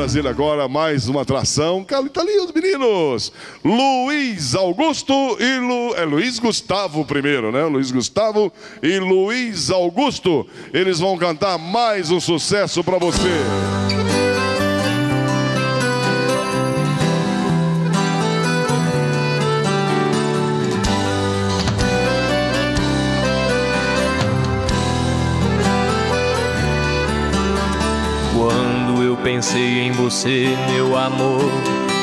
trazer agora mais uma atração. Tá ali os meninos. Luiz Augusto e Lu... é Luiz Gustavo primeiro, né? Luiz Gustavo e Luiz Augusto. Eles vão cantar mais um sucesso para você. Pensei em você, meu amor,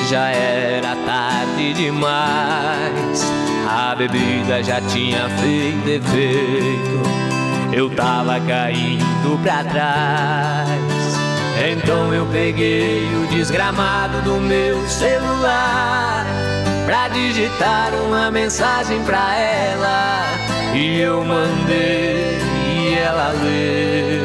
já era tarde demais. A bebida já tinha feito efeito, eu tava caindo pra trás. Então eu peguei o desgramado do meu celular pra digitar uma mensagem pra ela e eu mandei e ela leu,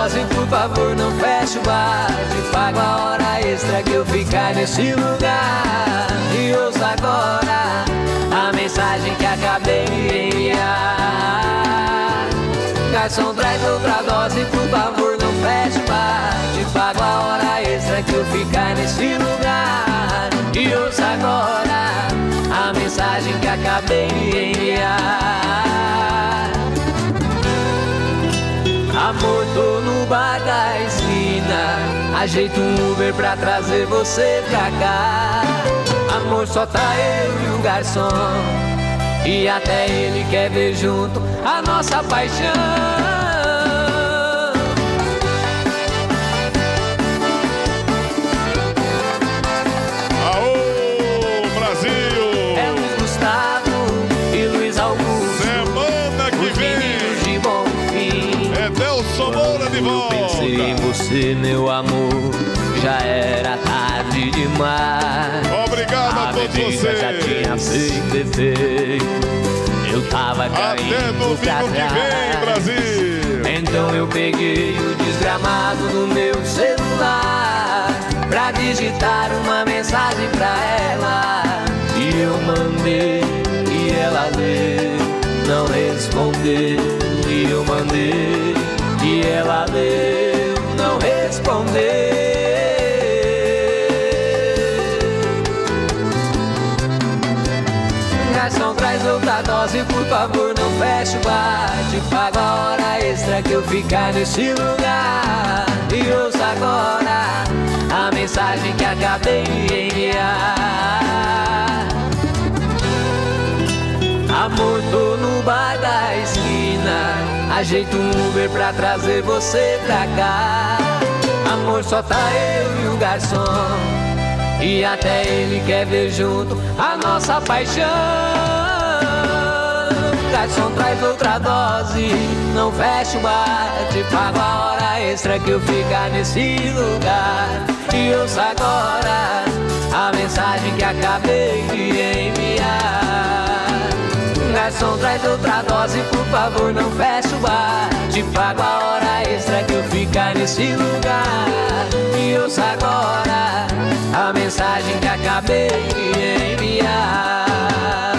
dose, por favor, não feche o bar. Te pago a hora extra que eu ficar nesse lugar. E ouça agora a mensagem que acabei de enviar. Garçom, traz outra dose, por favor, não feche o bar. Te pago a hora extra que eu ficar nesse lugar. E ouça agora a mensagem que acabei de enviar. Amor, tô no bar da esquina. Ajeito um Uber pra trazer você pra cá. Amor, só tá eu e o garçom. E até ele quer ver junto a nossa paixão. Você, meu amor, já era tarde demais. Obrigado a, a todos vocês. já tinha feito efeito. Eu tava caindo Até pra trás. Vem, Brasil. Então eu peguei o desgramado do meu celular pra digitar uma mensagem pra ela. E eu mandei e ela leu, não respondeu. E eu mandei e ela leu responder. Garçom, traz outra dose, por favor, não feche o bar. Te pago a hora extra que eu ficar nesse lugar. E ouça agora a mensagem que acabei de enviar. Amor, tô no bar da esquina. Ajeito um Uber pra trazer você pra cá. Amor, só tá eu e o garçom. E até ele quer ver junto a nossa paixão. Garçom, traz outra dose. Não fecha o bar. Te pago a hora extra que eu ficar nesse lugar. E ouça agora a mensagem que acabei de enviar. Garçom, traz outra dose, por favor, não feche o bar. Te pago a hora extra que eu ficar nesse lugar. E ouça agora a mensagem que acabei de enviar.